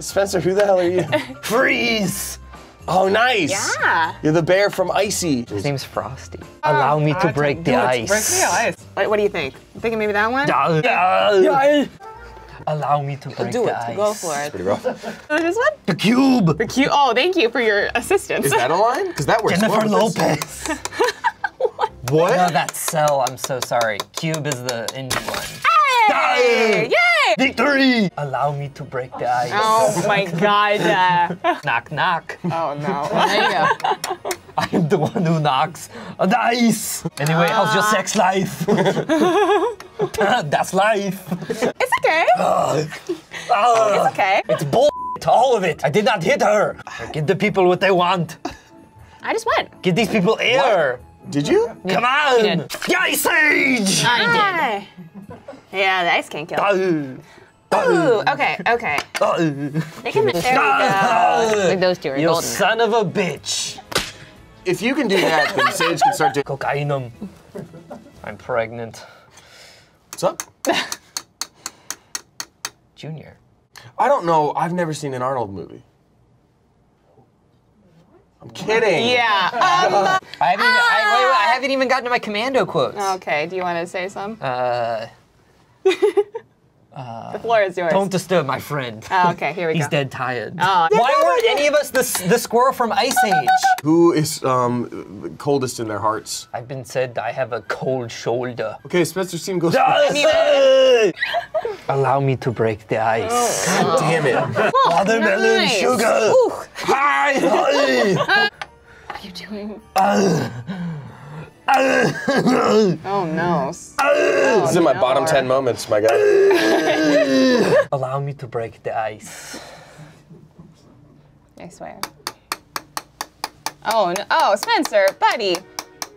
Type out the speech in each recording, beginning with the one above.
Spencer, who the hell are you? Freeze! Oh, nice. Yeah. You're the bear from Icy. His name's Frosty. Allow me to break the ice. Break the ice. What, what do you think? You thinking maybe that one? Uh, Allow me to break Do the it. ice. Go for it. Pretty rough. Oh, this one? The cube. The cute. Oh, thank you for your assistance. Is that a line? Because that works. Jennifer well. Lopez. What? No, that's Cell. I'm so sorry. Cube is the indie one. Hey! Yay! Victory! Allow me to break the ice. Oh my god. Uh, Knock, knock. oh no. There you go. I am the one who knocks on the ice. Anyway, how's your sex life? That's life. It's okay. Ah, It's okay. It's bull. All of it. I did not hit her. Give the people what they want. I just went. Give these people air. Did you? Come on. ice age. Hi. Yeah, the ice can't kill. Uh, Ooh, okay, okay. uh, They can, there we go. uh, Like those two are You golden. son of a bitch. If you can do that, then Sage can start doing. Cocainum. I'm pregnant. What's up? Junior. I don't know. I've never seen an Arnold movie. I'm kidding. Yeah. I haven't, even, I, wait, wait, I haven't even gotten to my commando quotes. Okay, do you want to say some? Uh, the floor is yours. don't disturb my friend. Oh, okay, here we He's go. He's dead tired. Oh. Why weren't any of us the, the squirrel from Ice Age? Who is um coldest in their hearts? I've been said I have a cold shoulder. Okay, Spencer's team goes. Allow me to break the ice. God damn it. Watermelon nice. sugar. Hi, hi. What are you doing? Uh, Oh no. This is in my bottom 10 moments, my guy. Allow me to break the ice. I swear. Oh no. Oh, Spencer, buddy.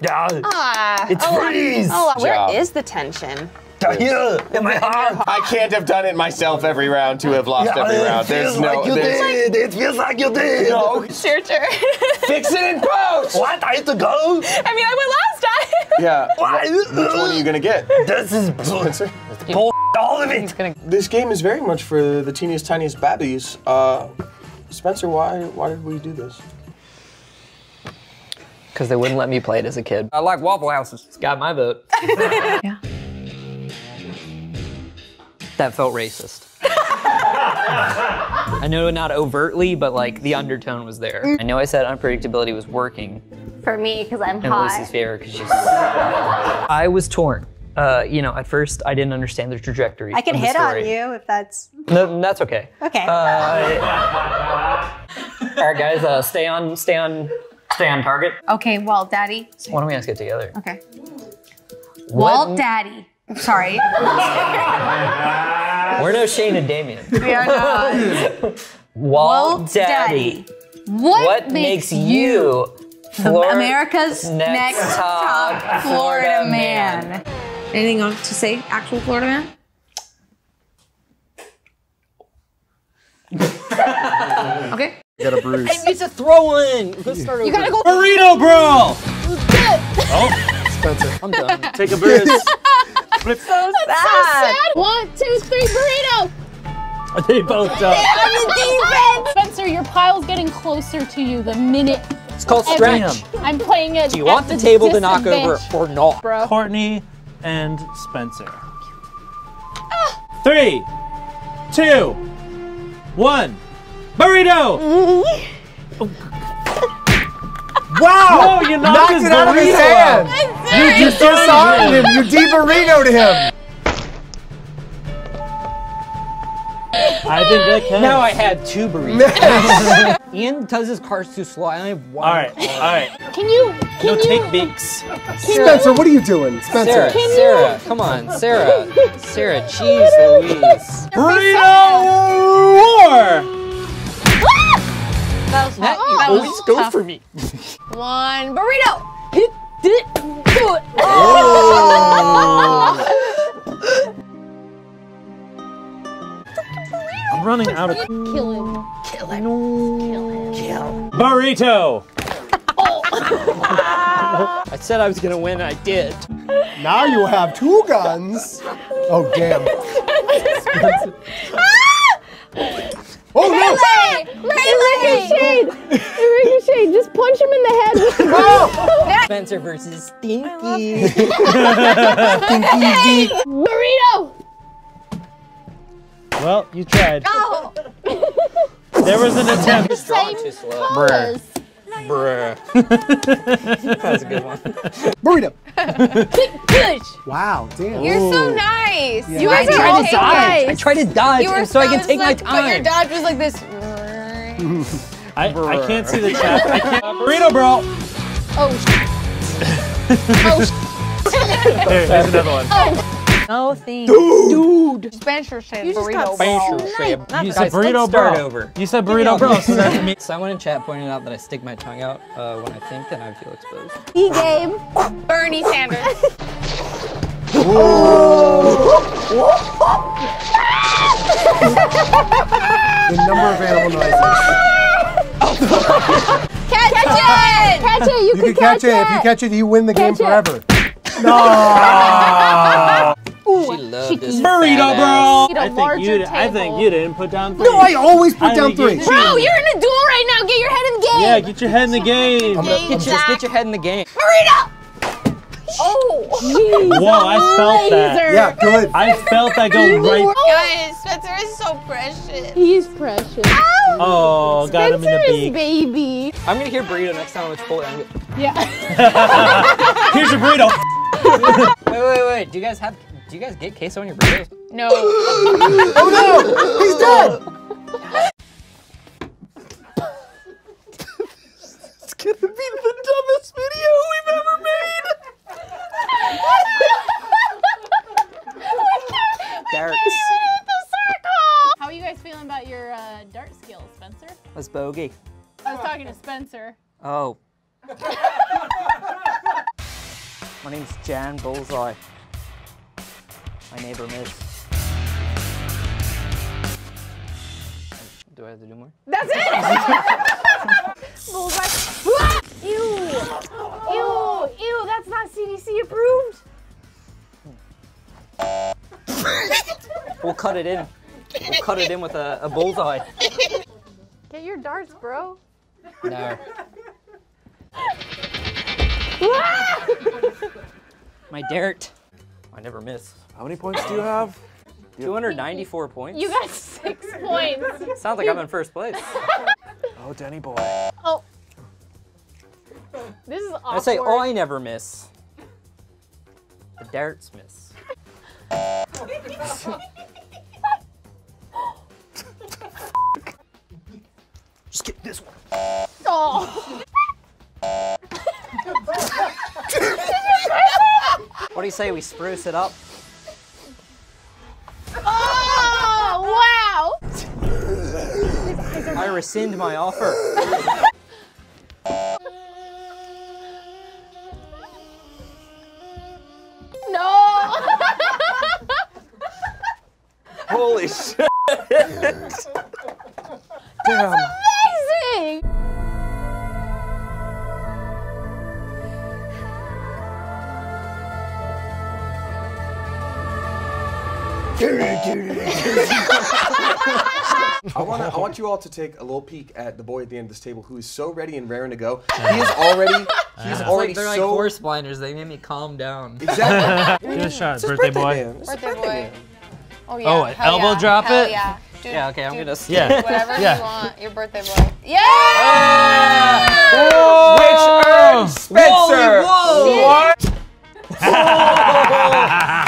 Yeah. Ah. It's oh, freeze. Oh, where job. is the tension? Here, in my heart. I can't have done it myself every round to have lost every it round. feels There's no. like you there's, did. It feels like you did. no. Sure, sure. Fix it in post! What? I have to go? I mean, I went last time. Yeah. What? Which one are you gonna get? This is Spencer? bull. All of He's it. gonna This game is very much for the teeniest, tiniest babbies. Uh, Spencer, why why did we do this? Because they wouldn't let me play it as a kid. I like Waffle Houses. It's got my vote. Yeah. That felt racist. I know not overtly, but like the undertone was there. I know I said unpredictability was working For me, because I'm in hot. Lucy's favor because she's. I was torn. Uh, you know, at first I didn't understand the trajectory. I can hit on you if that's No, that's okay. okay. Uh, all right, guys, uh, stay on, stay on, stay on target. okay, Walt Daddy. Why don't we ask get together? Okay. What- Walt Daddy. Sorry. We're no Shayne and Damien. we are not. Walt, Walt Daddy. Daddy. What, What makes you Flor- America's next next, top top, Florida Florida, man? man? Anything else to say? Actual Florida man? okay. You Got a bruise. It's a throw-in. Let's start You gotta go. Burrito Brawl! Oh, Spencer. I'm done. Take a bruise. Sad. One, two, three, burrito! They both died. Spencer, your pile's getting closer to you the minute It's called every- stretch. I'm playing it. Do you want the table to knock over or not? bro? Courtney and Spencer. Three, two, one. Burrito! Wow! Oh, you knocked, his it out of his hand! Out. You just disarmed him! You de-burritoed him! I think that counts. Now I had two burritos. Ian does his cars too slow. I only have one. All right, all right. Can you? Can No, you? take beaks. Spencer, what are you doing? Spencer. Sarah, Sarah, come on, Sarah, Sarah, jeez Louise. Burrito war! That was Matt, tough. you That always was go tough. for me. One burrito. Hit it. Do it. I'm running out of Kill him. Kill him. Kill him. Kill. burrito. Oh. I said I was gonna win, I did. Now you have two guns. Oh, damn. oh! Oh no! Ricocheted! It ricocheted. Just punch him in the head with the Oh! Spencer versus Stinky. Stinky. burrito! Well, you tried. Oh! There was an attempt. Same too slow. colors. Bruh. That's a good one. Burrito. Push! Wow, damn. You're so nice. Yeah. You I guys are tried all to so dodge. I nice. tried to dodge, You were and so I can take my slick, But your time. dodge was like this. I, I can't see the chat. I can't. burrito, bro. Oh, sh- oh, sh- There, there's another one. No thing. Dude. Spencer said You just burrito. got bro. so nice. You said burrito, let's bro. over. You said burrito, bro. So that means Someone in chat pointed out that I stick my tongue out uh, when I think, and I feel exposed. E game. Bernie Sanders. The number of animal noises. Catch, it! Catch it! You, You can can catch it. If you catch it, you win the game Catch it. forever. She loved this burrito, bro. Need a I think larger you. I think you didn't put down three. No, I always put I down think you three. Bro, you're in a duel right now. Get your head in the game. Yeah, get your head in the game. Get your, just get your head in the game. Burrito! Oh. Whoa, I felt that. Yeah, good. I felt that go right. Oh. Guys, Spencer is so precious. He's precious. Oh, oh got him in Spencer the is beak. baby. I'm gonna hear burrito next time. Let's pull it. I'm- Yeah. Here's your burrito. Wait, wait, wait. Do you guys have? Do you guys get queso on your burritos? No. Oh no! He's dead! It's gonna be the dumbest video we've ever made. Darts. How are you guys feeling about your uh, dart skills, Spencer? That's bogey. I was talking to Spencer. Oh. My name's Jan Bullseye. My neighbor miss. Do I have to do more? That's it. cut it in. We'll cut it in with a, a bullseye. Get your darts, bro. No. My dirt. I never miss. How many points do you have? 294 points. You got six points. Sounds like I'm in first place. Oh, Denny boy. Oh. This is awkward. I say, oh, I never miss. The darts miss. say we spruce it up? Oh, wow. I rescind my offer. I want I want you all to take a little peek at the boy at the end of this table who is so ready and raring to go. He is already he's already they're like horse blinders. They made me calm down. exactly. Give it a shot, It's his birthday boy. man. It's his Birthday boy. man. Oh yeah. Oh, Hell elbow yeah. drop Hell it? Yeah. Do, Yeah, okay, I'm do gonna. Yeah. Whatever Yeah. you want. Your birthday boy. Yeah. Which earns Spencer. Whoa!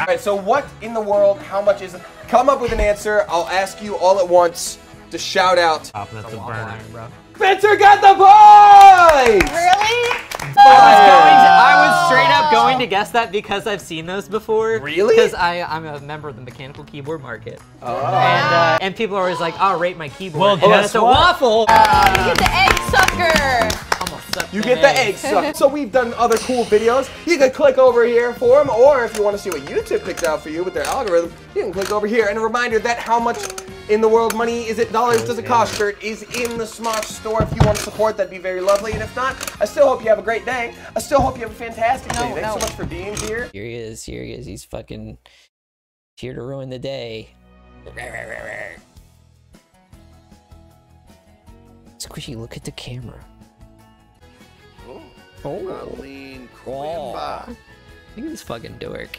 All right, so what in the world, how much is it? Come up with an answer. I'll ask you all at once to shout out. Top, that's a burner. bro. Spencer got the point! Really? I was straight up going to guess that because I've seen those before. Really? Because I I'm a member of the mechanical keyboard market, Oh. and uh, and people are always like, "I'll rate my keyboard." Well, and guess it's a what? waffle. You get the egg sucker. Almost sucked You get the egg suck. So we've done other cool videos. You can click over here for them, or if you want to see what YouTube picks out for you with their algorithm, you can click over here. And a reminder that how much in the world money is it dollars does it cost shirt is in the Smosh store. If you want to support, that'd be very lovely. And if not, I still hope you have a great day. I still hope you have a fantastic day. Thanks no. so much for being here. Here he is. Here he is. He's fucking here to ruin the day. Squishy, look at the camera. Oh. Oh. Marlene Coimbra. Look at this fucking dork.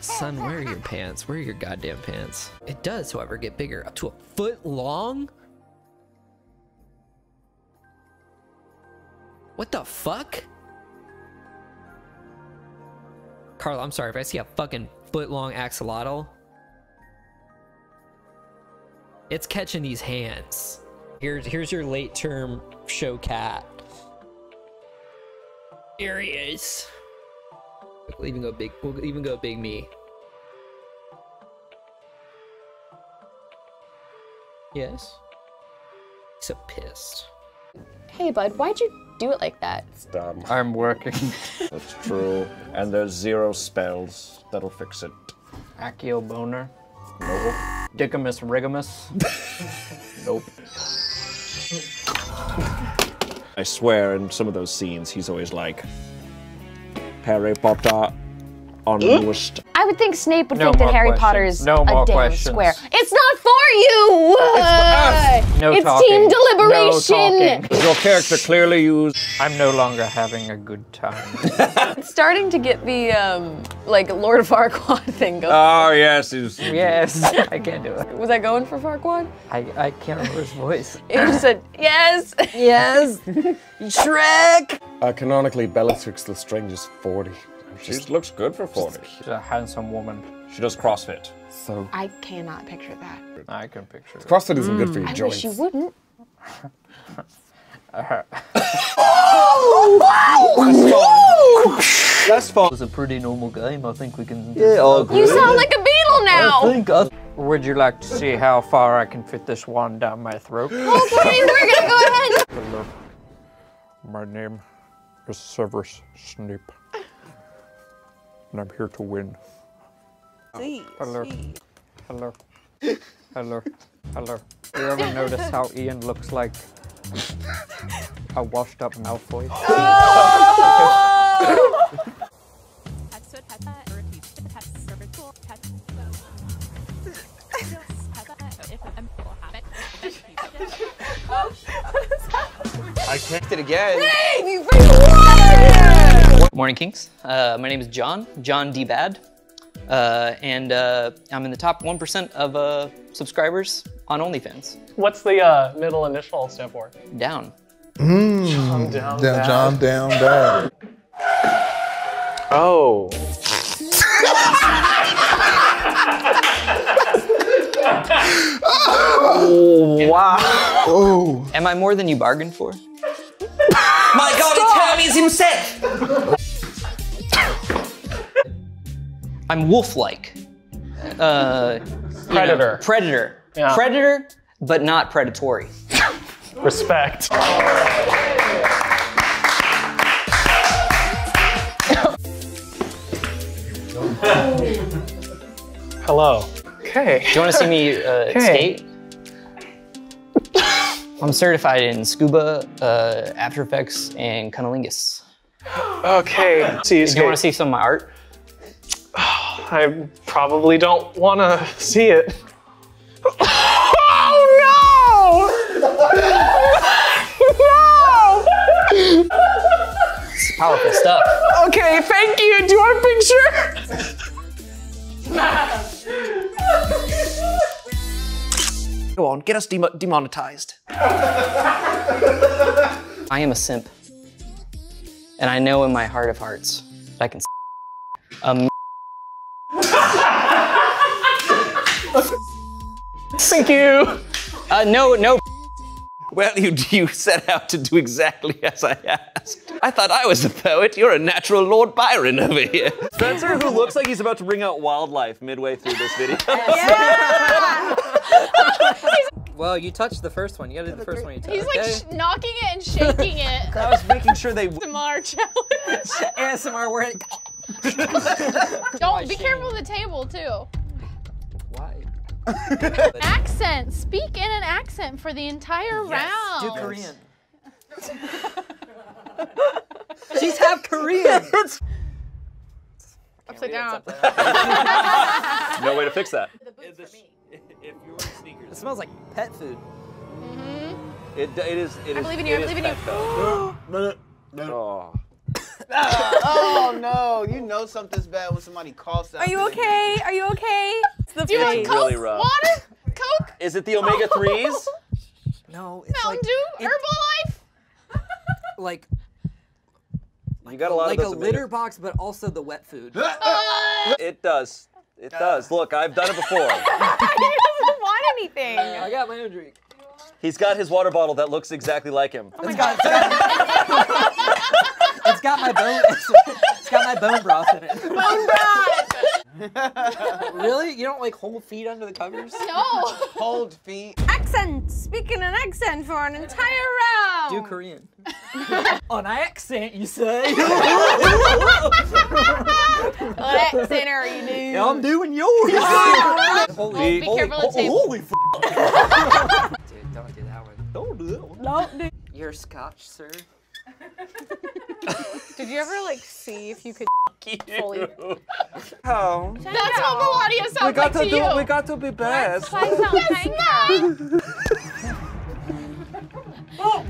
Son, where are your pants? Where are your goddamn pants? It does, however, get bigger, up to a foot long? What the fuck? Carl, I'm sorry if I see a fucking foot long axolotl. It's catching these hands. Here's here's your late term show cat. Here he is. We'll even go big. We'll even go big me. Yes. So pissed. Hey, bud, why'd you do it like that? It's dumb. I'm working. That's true. And there's zero spells that'll fix it. Accio boner. Nope. Dicamus rigamus. nope. I swear, in some of those scenes, he's always like, Harry Potter, unused. I would think Snape would No think that Harry questions. Potter is No a more damn questions. square. It's not for you! No it's talking. team deliberation! talking. Your character clearly used. I'm no longer having a good time. Starting to get the um like Lord of Farquaad thing going. Oh, yes, he's. yes, I can't do it. Was I going for Farquaad? I, I can't remember his voice. You just said yes. Yes, Shrek. Uh, canonically, Bellatrix Lestrange is 40. She looks good for 40. She's a handsome woman. She does CrossFit. So I cannot picture that. I can picture it. CrossFit isn't good for your mm. I joints. wish you wouldn't. Uh-huh. That's fun. It's a pretty normal game. I think we can. Yeah, all You sound like a beetle now. think I... Would you like to see how far I can fit this wand down my throat? Okay, we're gonna go ahead. Hello. My name is Severus Snape. And I'm here to win. Hello. Hello. Hello. Hello. You ever notice how Ian looks like a washed up Malfoy? I kicked it again. Morning, Kings. Uh, my name is John, John D. Bad, uh, and uh, I'm in the top 1% of uh, subscribers on OnlyFans. What's the uh, middle initial stand for? Down. Down, down, Down, John, down, down. Oh. wow. Oh, Am I more than you bargained for? My God, it's Hermes himself! I'm wolf-like. Uh, you know, Predator. predator. Yeah. Predator, but not predatory. Respect. Hello. Okay. Do you want to see me uh, skate? I'm certified in scuba, uh, After Effects, and cunnilingus. Okay. See you Do you want to see some of my art? I probably don't want to see it. oh no! no! It's powerful stuff. Okay, thank you. Do you want a picture? Go on, get us dem- demonetized. I am a simp. And I know in my heart of hearts that I can um, Thank you. uh, no, no, Well, you, you set out to do exactly as I asked. I thought I was a poet. You're a natural Lord Byron over here. Spencer, who looks like he's about to bring out wildlife midway through this video. Yeah! well, you touched the first one. You gotta do the first one you touched. He's like sh- knocking it and shaking it. I was making sure they. ASMR challenge. ASMR where Don't be careful of the table too. Why? Accent. Speak in an accent for the entire round. Do Korean. She's half Korean. Upside down. No way to fix that. It smells like pet food. Mm-hmm. It, it is. It I is- believe in you, I is believe in you. Petco. Oh. Ah, oh no, you know something's bad when somebody coughs out. Are you okay? Are you okay? It's the Do you want. Coke? really rough. Water? Coke? Is it the omega threes? No, it's Mountain like Dew? Herbalife? like You got a lot like of a those. litter box, but also the wet food. It does. It does. Look, I've done it before. he doesn't want anything. I got my own drink. He's got his water bottle that looks exactly like him. Oh it's got, it's got my bone. It's, it's got my bone broth in it. Bone broth! really? You don't like hold feet under the covers? No. Hold feet. Accent. Speaking an accent for an entire round. Do Korean. An accent, you say? What accent are you doing? Yeah, I'm doing yours. Holy, be careful of the table. Holy f- Dude, don't do that one. Don't do that one. Don't do. You're Scotch, sir. Did you ever like see if you could fully? Oh. That's what Melania sounds like to you. we got to be best. I sound kinda. So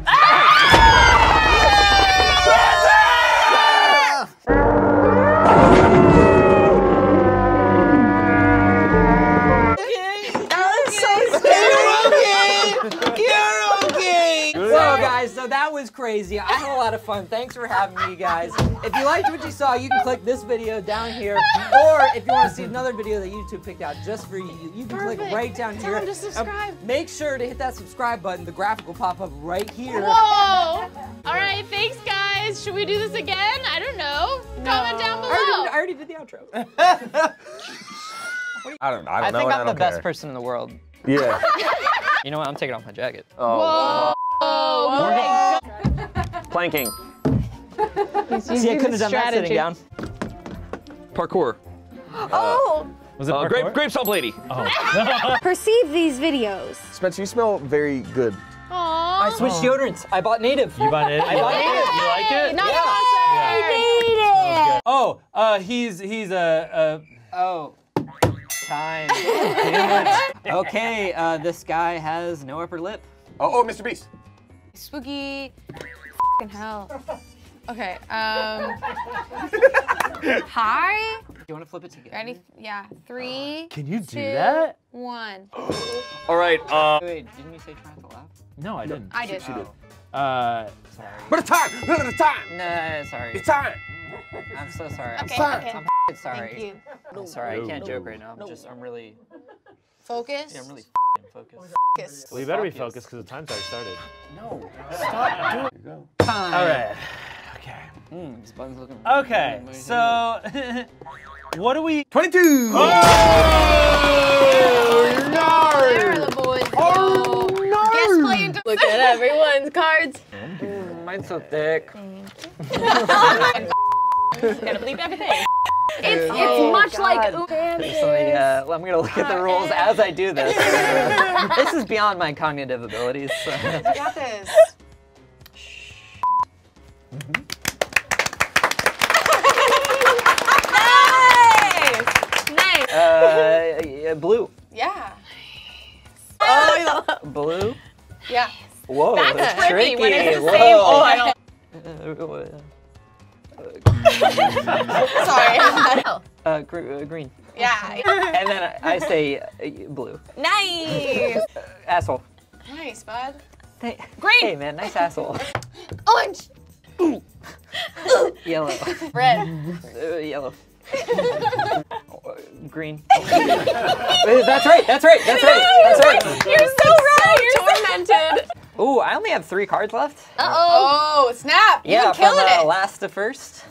guys, so that was crazy. I had a lot of fun. Thanks for having me, guys. If you liked what you saw, you can click this video down here, or if you want to see another video that YouTube picked out just for you, you can click right down Tell here. them to Um, subscribe. make sure to hit that subscribe button. The graphic will pop up right here. Whoa! All right, thanks guys. Should we do this again? I don't know. Comment down I below. already, I already did the outro. I don't. I don't I know. think and I'm I the don't best care. person in the world. Yeah. You know what? I'm taking off my jacket. Oh. Oh, my Planking. See, I couldn't have done that sitting down. Parkour. Oh. Was it Uh, parkour? grape, grape salt lady. Perceive these videos. Spencer, you smell very good. I switched deodorants. I bought native. You bought it? I bought native. You like it? Not Yeah. Oh, uh, he's he's a. Oh. Time. Okay, uh, this guy has no upper lip. Oh, oh, Mr. Beast. Spooky. Fucking hell. Okay. Um. Hi. Do you want to flip it together? Ready? Yeah. Three. Can you do two, that? One. All right. Uh, Wait, didn't you say try not to laugh? No, I didn't. I did. She did. Uh, sorry. But it's time. But it's time. No, sorry. It's time. I'm so sorry. I'm Okay, sorry. okay. I'm f***ing sorry. Thank you. I'm sorry. I can't joke right now. I'm just, I'm really, Focus. yeah, I'm really f***ing focused. Focus. Well, you better be focused because the time's already started. No. Stop doing Time. All right. Okay. Mm, this button's looking. Okay. So, what do we? 22. There are the boys. Oh, no. Guess playing. Look at everyone's cards. Mm, mine's so thick. Gotta believe everything. It's, Oh, it's much God. like Ooh, So, uh, I'm gonna look at the rules as I do this. this is beyond my cognitive abilities. so. You got this. nice. Nice. Uh, yeah, blue. Yeah. Oh, blue. Yeah. Whoa, That's that's tricky tricky. when it's the Whoa. same. Oh, I don't. Sorry. Uh, gr- uh, green. yeah. And then I, I say uh, blue. Nice. Asshole. Nice, bud. Hey, Green. hey man, nice asshole. Orange. Yellow. Red. Uh, yellow. Green. That's right. That's right. That's right. That's right. You're so right. You're tormented. Ooh, I only have three cards left. Uh oh. snap. Yeah, You're from uh, it. last to first.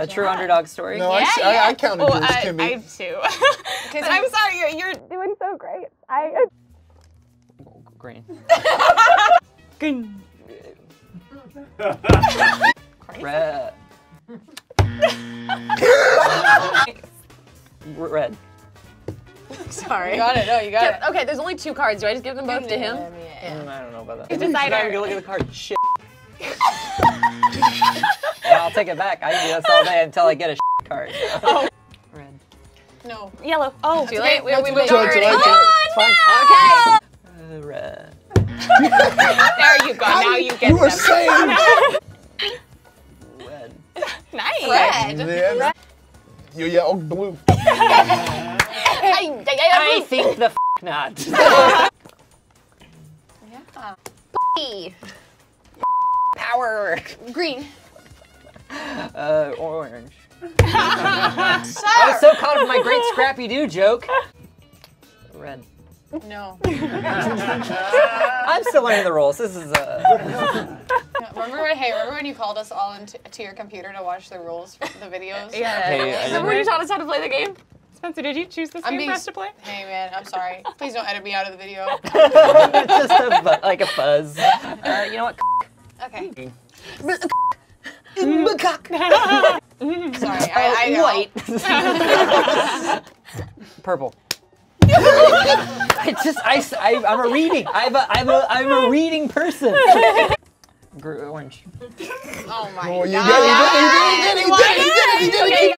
A true underdog story. No, I, Yeah, I, I counted Oh, yours, I, Kimmy. I too. but I'm sorry, you're, you're doing so great. I. Green. Green. Red. Red. Sorry. You got it. No, you got it. Okay, there's only two cards. Do I just give them both to him? Mm, I don't know about that. He's a Now decider. you're gonna look at the card. Shit. yeah, I'll take it back. I can do this all day until I get a shit card. Oh. Red. No. Yellow. Oh, Too it's late. We, No, we too moved on Don't already. like it? Oh, It's no! Uh, red. there you go. now you get You were saying. Red. nice. Red. Yeah. You yeah, oh, blue. I, I think the f not. yeah. Power. Green. Uh, orange. I was so caught up in my great Scrappy Doo joke. Red. No. I'm still learning the rules. This is a. Remember when, hey, remember when you called us all into to your computer to watch the rules for the videos? Yeah. Hey, I Remember when you taught us how to play the game? Spencer, did you choose this I'm game being for us to play? Hey man, I'm sorry. Please don't edit me out of the video. It's just a bu- like a fuzz. Uh, you know what? Okay. Sorry, Sorry, I, I white. Purple. I just I, s- I am a reading. I'm a I'm a I'm a reading person. Gr- orange. Oh my Oh, you god. did you did it, you did it, you did it, you did it, you did it.